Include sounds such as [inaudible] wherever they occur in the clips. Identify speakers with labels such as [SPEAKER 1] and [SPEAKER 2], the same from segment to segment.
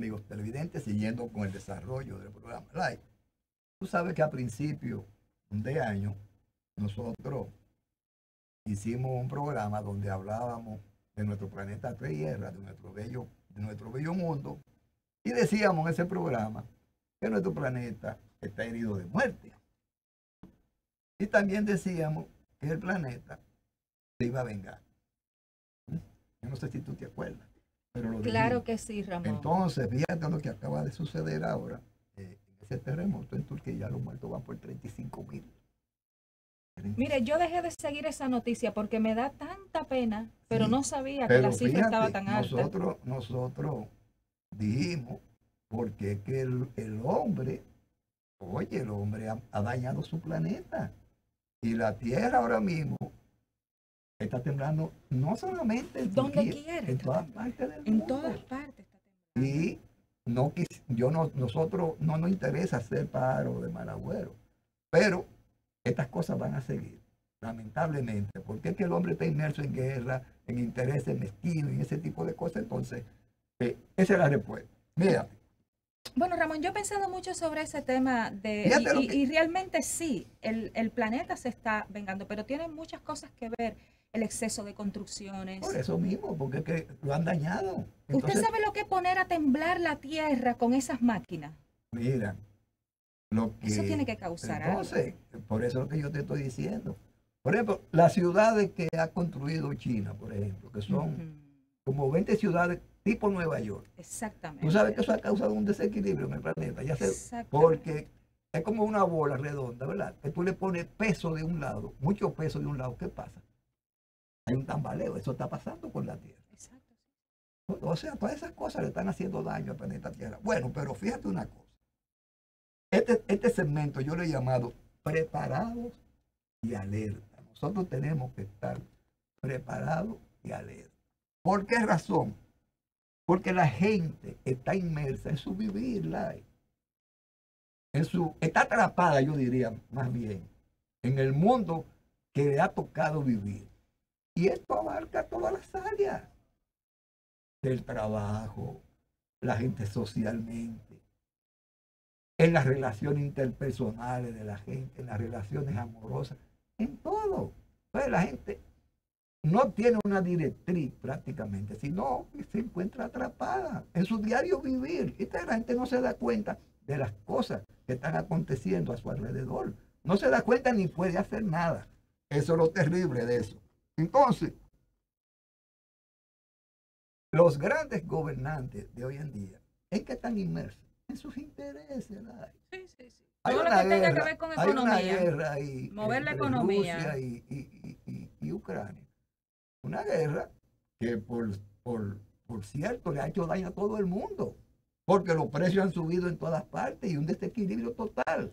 [SPEAKER 1] amigos televidentes, siguiendo con el desarrollo del programa Live. Tú sabes que a principio de año nosotros hicimos un programa donde hablábamos de nuestro planeta Tierra, de nuestro bello, de nuestro bello mundo, y decíamos en ese programa que nuestro planeta está herido de muerte. Y también decíamos que el planeta se iba a vengar. Yo no sé si tú te acuerdas. Pero
[SPEAKER 2] claro que sí, Ramón.
[SPEAKER 1] Entonces, fíjate lo que acaba de suceder ahora. Eh, ese terremoto en Turquía, los muertos van por 35 mil.
[SPEAKER 2] Mire, yo dejé de seguir esa noticia porque me da tanta pena, pero no sabía que la cifra estaba tan alta.
[SPEAKER 1] Nosotros, nosotros dijimos, porque que el, hombre, oye, el hombre ha, dañado su planeta. Y la Tierra ahora mismo está temblando no solamente en
[SPEAKER 2] Donde quiera.
[SPEAKER 1] En todas partes del
[SPEAKER 2] mundo. En todas partes está
[SPEAKER 1] temblando. Y no, yo no, nosotros no nos interesa hacer paro de mal agüero. Pero estas cosas van a seguir, lamentablemente, porque es que el hombre está inmerso en guerra, en intereses mezquinos, en ese tipo de cosas. Entonces, eh, esa es la respuesta. Mira.
[SPEAKER 2] Bueno, Ramón, yo he pensado mucho sobre ese tema de y, realmente sí, el, el, planeta se está vengando, pero tiene muchas cosas que ver el exceso de construcciones.
[SPEAKER 1] Por eso mismo, porque es que lo han dañado.
[SPEAKER 2] ¿Usted sabe lo que es poner a temblar la tierra con esas máquinas?
[SPEAKER 1] Mira,
[SPEAKER 2] eso tiene que causar
[SPEAKER 1] entonces, por eso es lo que yo te estoy diciendo. Por ejemplo, las ciudades que ha construido China, por ejemplo, que son como 20 ciudades tipo Nueva York.
[SPEAKER 2] Exactamente.
[SPEAKER 1] Tú sabes que eso ha causado un desequilibrio en el planeta. Ya sé, porque es como una bola redonda, ¿verdad? Que tú le pones peso de un lado, mucho peso de un lado, ¿qué pasa? Hay un tambaleo, eso está pasando con la Tierra. Exacto. O sea, todas esas cosas le están haciendo daño al planeta Tierra. Bueno, pero fíjate una cosa. Este, este segmento yo lo he llamado preparados y alerta. Nosotros tenemos que estar preparados y alerta. ¿Por qué razón? Porque la gente está inmersa en su vivir. En su, está atrapada, yo diría más bien, en el mundo que le ha tocado vivir. Y esto abarca todas las áreas del trabajo, la gente socialmente, en las relaciones interpersonales de la gente, en las relaciones amorosas, en todo. Pues la gente no tiene una directriz prácticamente, sino que se encuentra atrapada en su diario vivir. Y la gente no se da cuenta de las cosas que están aconteciendo a su alrededor. No se da cuenta ni puede hacer nada. Eso es lo terrible de eso. Entonces, los grandes gobernantes de hoy en día, ¿en qué están inmersos? en sus intereses.
[SPEAKER 2] Sí, sí, sí. Hay Todo lo que tenga que ver con economía.
[SPEAKER 1] Hay una guerra y,
[SPEAKER 2] mover la economía.
[SPEAKER 1] Rusia y, Ucrania. Una guerra que por, por, por cierto le ha hecho daño a todo el mundo. Porque los precios han subido en todas partes y un desequilibrio total.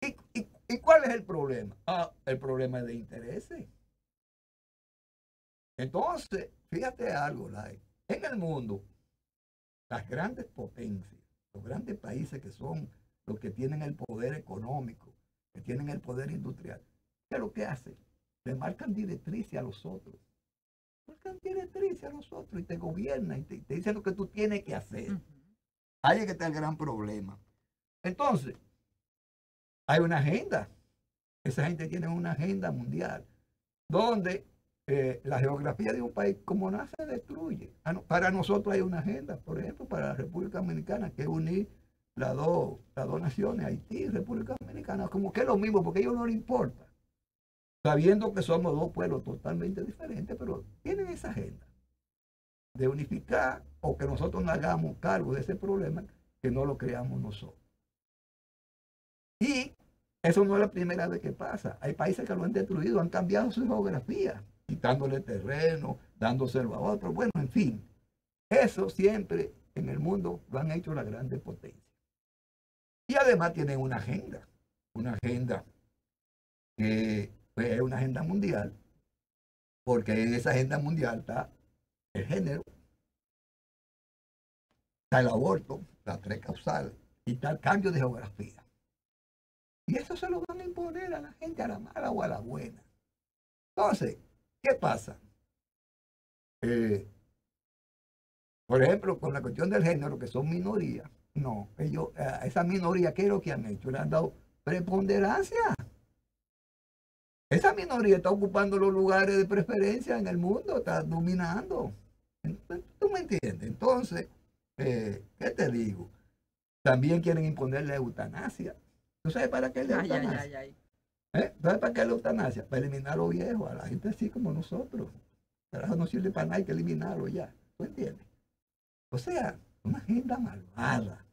[SPEAKER 1] ¿Y, y, cuál es el problema? Ah, el problema es de intereses. Entonces, fíjate algo. En el mundo, las grandes potencias los grandes países que son los que tienen el poder económico, que tienen el poder industrial, ¿qué es lo que hacen? Le marcan directrices a los otros. Marcan directrices a los otros y te gobiernan y te, dicen lo que tú tienes que hacer. Ahí es que está el gran problema. Entonces, hay una agenda. Esa gente tiene una agenda mundial donde eh, la geografía de un país como nace destruye. Ah, para nosotros hay una agenda, por ejemplo, para la República Dominicana, que es unir las dos, las naciones, Haití y República Dominicana, como que es lo mismo, porque a ellos no les importa. Sabiendo que somos dos pueblos totalmente diferentes, pero tienen esa agenda de unificar o que nosotros no hagamos cargo de ese problema, que no lo creamos nosotros. Y eso no es la primera vez que pasa. Hay países que lo han destruido, han cambiado su geografía quitándole terreno, dándoselo a otro. Bueno, en fin, eso siempre en el mundo lo han hecho las grandes potencias. Y además tienen una agenda, una agenda que pues, es una agenda mundial, porque en esa agenda mundial está el género, está el aborto, la tres causal y está el cambio de geografía. Y eso se lo van a imponer a la gente, a la mala o a la buena. Entonces, ¿Qué pasa? Eh, Por ejemplo, con la cuestión del género, que son minorías, no, ellos, a esa minoría, ¿qué es lo que han hecho? Le han dado preponderancia. Esa minoría está ocupando los lugares de preferencia en el mundo, está dominando. ¿Tú me entiendes? Entonces, eh, ¿qué te digo? También quieren imponerle eutanasia. ¿Tú sabes para qué la eutanasia? ¿Eh? ¿Sabes para qué la eutanasia? Para eliminar a los viejos, a la gente así como nosotros. Carajo, no sirve para nada, hay que eliminarlo ya. ¿Tú entiendes? O sea, una agenda malvada.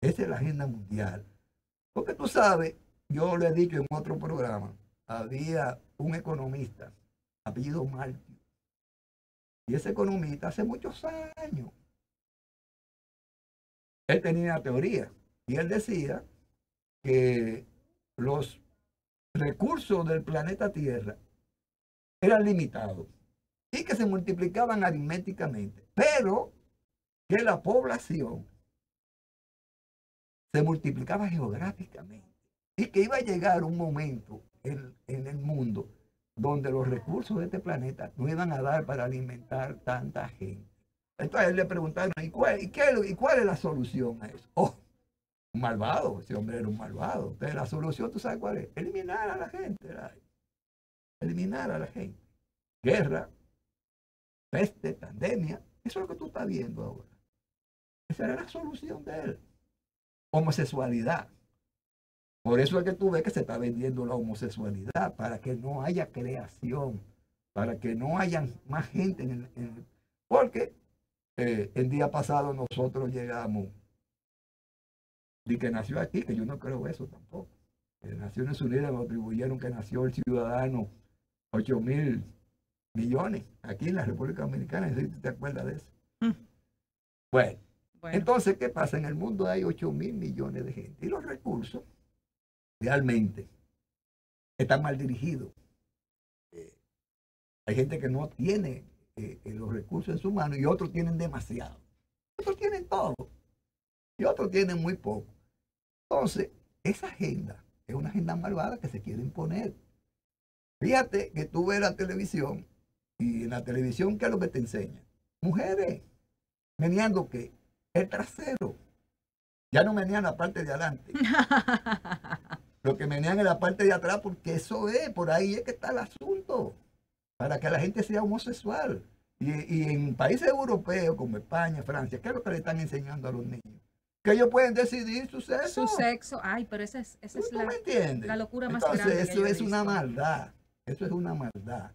[SPEAKER 1] Esa es la agenda mundial. Porque tú sabes, yo lo he dicho en otro programa, había un economista, apellido Martí. Y ese economista hace muchos años, él tenía una teoría y él decía que los recursos del planeta Tierra eran limitados y que se multiplicaban aritméticamente, pero que la población se multiplicaba geográficamente y que iba a llegar un momento en, el mundo donde los recursos de este planeta no iban a dar para alimentar tanta gente. Entonces le preguntaron, ¿y cuál, y, qué, ¿y cuál es la solución a eso? Oh, un malvado, ese hombre era un malvado. Entonces la solución, ¿tú sabes cuál es? Eliminar a la gente. Eliminar a la gente. Guerra, peste, pandemia. Eso es lo que tú estás viendo ahora. Esa era la solución de él. Homosexualidad. Por eso es que tú ves que se está vendiendo la homosexualidad, para que no haya creación, para que no haya más gente en el... porque eh, el día pasado nosotros llegamos, y que nació aquí, que yo no creo eso tampoco. En Naciones Unidas nos atribuyeron que nació el ciudadano 8 mil millones aquí en la República Dominicana, si te acuerdas de eso. Mm. Bueno, bueno, entonces, ¿qué pasa? En el mundo hay 8 mil millones de gente y los recursos realmente están mal dirigidos. Eh, hay gente que no tiene eh, eh, los recursos en su mano y otros tienen demasiado. Otros tienen todo y otros tienen muy poco. Entonces, esa agenda es una agenda malvada que se quiere imponer. Fíjate que tú ves la televisión y en la televisión, ¿qué es lo que te enseña? Mujeres meneando que el trasero. Ya no menean la parte de adelante. [laughs] Lo que menean en la parte de atrás, porque eso es, por ahí es que está el asunto, para que la gente sea homosexual. Y, en países europeos como España, Francia, ¿qué es lo que le están enseñando a los niños? Que ellos pueden decidir su sexo.
[SPEAKER 2] Su sexo, ay, pero esa es, esa es la, la, locura más
[SPEAKER 1] Entonces,
[SPEAKER 2] grande.
[SPEAKER 1] Eso es una maldad, eso es una maldad.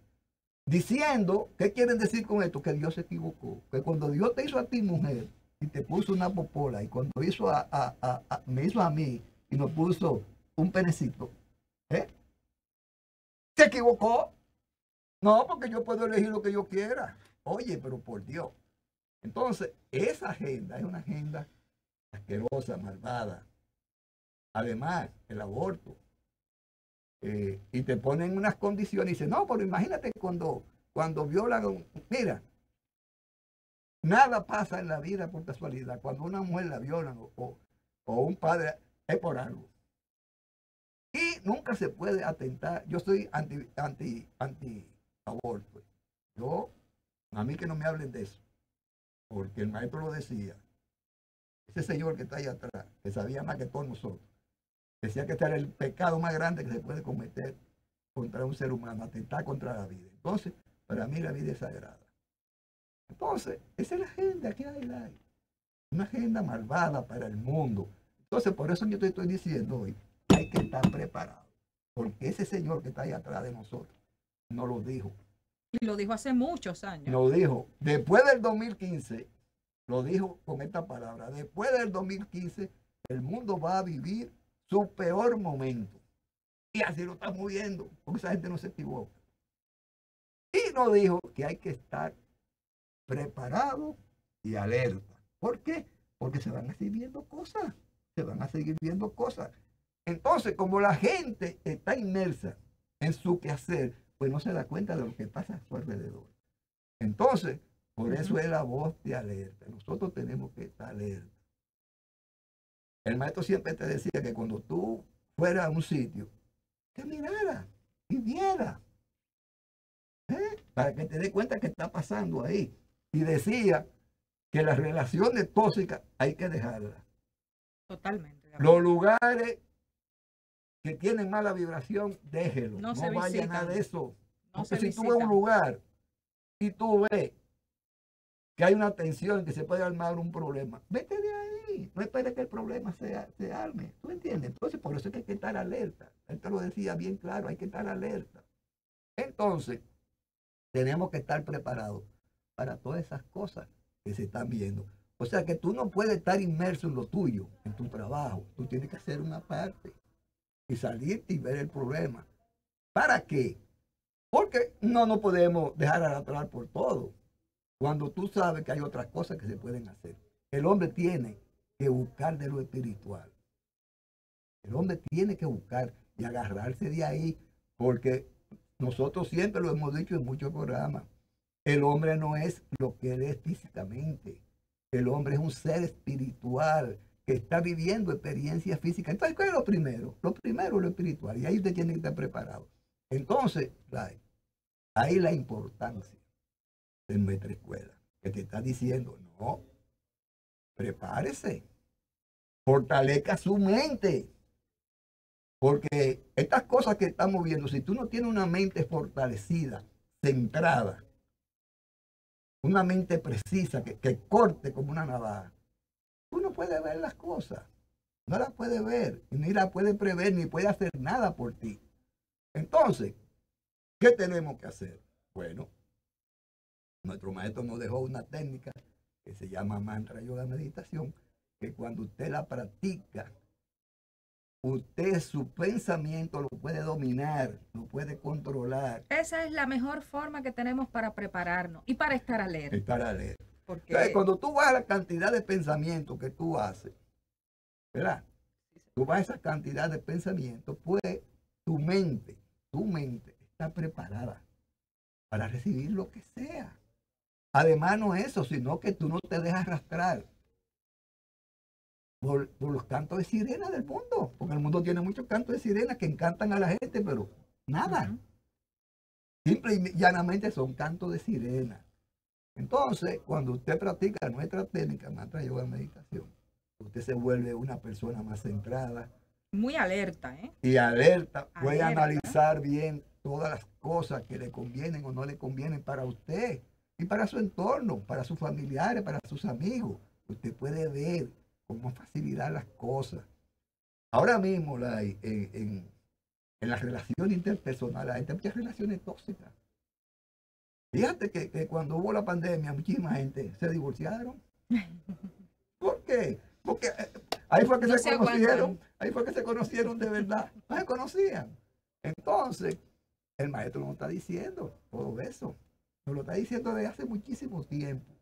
[SPEAKER 1] Diciendo, ¿qué quieren decir con esto? Que Dios se equivocó. Que cuando Dios te hizo a ti mujer y te puso una popola, y cuando hizo a, me hizo a mí y nos puso un penecito. ¿eh? ¿Se equivocó? No, porque yo puedo elegir lo que yo quiera. Oye, pero por Dios. Entonces, esa agenda es una agenda asquerosa, malvada. Además, el aborto. Eh, y te ponen unas condiciones y dicen, no, pero imagínate cuando, cuando violan, mira, nada pasa en la vida por casualidad. Cuando una mujer la violan o, o un padre, es por algo. Y nunca se puede atentar. Yo soy anti, anti, anti aborto. Yo, a mí que no me hablen de eso. Porque el maestro lo decía. Ese señor que está ahí atrás, que sabía más que todos nosotros, decía que este era el pecado más grande que se puede cometer contra un ser humano, atentar contra la vida. Entonces, para mí la vida es sagrada. Entonces, esa es la agenda que hay, hay. Una agenda malvada para el mundo. Entonces, por eso yo te estoy diciendo hoy, hay que estar preparado. Porque ese señor que está ahí atrás de nosotros no lo dijo.
[SPEAKER 2] Y lo dijo hace muchos años.
[SPEAKER 1] Lo dijo. Después del 2015, lo dijo con esta palabra. Después del 2015, el mundo va a vivir su peor momento. Y así lo estamos viendo, porque esa gente no se equivoca. Y nos dijo que hay que estar preparado y alerta. ¿Por qué? Porque se van a seguir viendo cosas. Se van a seguir viendo cosas. Entonces, como la gente está inmersa en su quehacer, pues no se da cuenta de lo que pasa a su alrededor. Entonces, por eso es la voz de alerta. Nosotros tenemos que estar alerta. El maestro siempre te decía que cuando tú fueras a un sitio, que mirara y viera. ¿eh? Para que te des cuenta que está pasando ahí. Y decía que las relaciones tóxicas hay que dejarlas.
[SPEAKER 2] Totalmente.
[SPEAKER 1] Los lugares que tienen mala vibración, déjelo. No, vaya nada de eso. No Porque si tú ves un lugar y tú ves que hay una tensión, que se puede armar un problema, vete de ahí. No esperes que el problema sea, se arme. ¿Tú entiendes? Entonces, por eso es que hay que estar alerta. Él te lo decía bien claro, hay que estar alerta. Entonces, tenemos que estar preparados para todas esas cosas que se están viendo. O sea que tú no puedes estar inmerso en lo tuyo, en tu trabajo. Tú tienes que hacer una parte y salirte y ver el problema. ¿Para qué? Porque no nos podemos dejar arrastrar por todo. Cuando tú sabes que hay otras cosas que se pueden hacer. El hombre tiene que buscar de lo espiritual. El hombre tiene que buscar y agarrarse de ahí porque nosotros siempre lo hemos dicho en muchos programas. El hombre no es lo que él es físicamente. El hombre es un ser espiritual que está viviendo experiencias físicas. Entonces, ¿qué es lo primero? Lo primero es lo espiritual. Y ahí usted tiene que estar preparado. Entonces, ahí la importancia de nuestra escuela, que te está diciendo, no, prepárese, fortalezca su mente. Porque estas cosas que estamos viendo, si tú no tienes una mente fortalecida, centrada, una mente precisa, que, que corte como una navaja, Tú no puedes ver las cosas. No las puedes ver, ni las puedes prever, ni puede hacer nada por ti. Entonces, ¿qué tenemos que hacer? Bueno, nuestro maestro nos dejó una técnica que se llama mantra yoga meditación, que cuando usted la practica, usted su pensamiento lo puede dominar, lo puede controlar.
[SPEAKER 2] Esa es la mejor forma que tenemos para prepararnos y para estar alerta.
[SPEAKER 1] Estar alerta. Porque... cuando tú vas a la cantidad de pensamientos que tú haces, ¿verdad? Tú vas a esa cantidad de pensamientos, pues tu mente, tu mente está preparada para recibir lo que sea. Además, no eso, sino que tú no te dejas arrastrar por, los cantos de sirena del mundo. Porque el mundo tiene muchos cantos de sirena que encantan a la gente, pero nada. Simple y llanamente son cantos de sirena. Entonces, cuando usted practica nuestra técnica, mantra yoga meditación, usted se vuelve una persona más centrada.
[SPEAKER 2] Muy alerta, ¿eh?
[SPEAKER 1] Y alerta, puede analizar bien todas las cosas que le convienen o no le convienen para usted y para su entorno, para sus familiares, para sus amigos. Usted puede ver con más facilidad las cosas. Ahora mismo la, en, en, en la relación interpersonal hay muchas relaciones tóxicas. Fíjate que, cuando hubo la pandemia, muchísima gente se divorciaron. [laughs] ¿Por qué? Porque eh, ahí fue que se, conocieron, ahí fue que se conocieron de verdad. No se conocían. Entonces, el maestro nos está diciendo todo eso. Nos lo está diciendo desde hace muchísimo tiempo.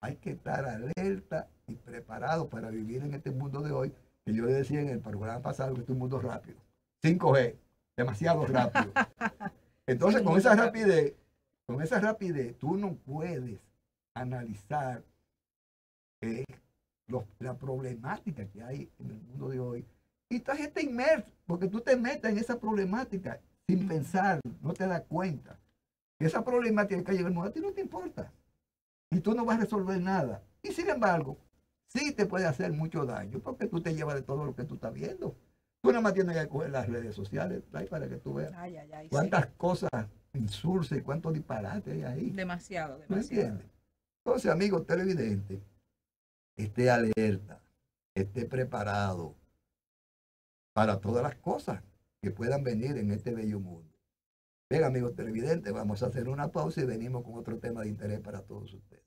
[SPEAKER 1] Hay que estar alerta y preparado para vivir en este mundo de hoy, que yo le decía en el programa pasado que es un mundo rápido. 5G, demasiado [laughs] rápido. Entonces, con esa rapidez, con esa rapidez, tú no puedes analizar eh, la problemática que hay en el mundo de hoy. Y esta gente inmersa, porque tú te metes en esa problemática sin pensar, no te das cuenta. Esa problemática que mundo a ti no te importa. Y tú no vas a resolver nada. Y sin embargo, sí te puede hacer mucho daño, porque tú te llevas de todo lo que tú estás viendo. Tú nada más tienes que coger las redes sociales para que tú veas cuántas cosas insurce, cuánto disparate hay ahí.
[SPEAKER 2] Demasiado, demasiado.
[SPEAKER 1] Entonces, amigos televidentes, esté alerta, esté preparado para todas las cosas que puedan venir en este bello mundo. Bien, amigos televidentes, vamos a hacer una pausa y venimos con otro tema de interés para todos ustedes.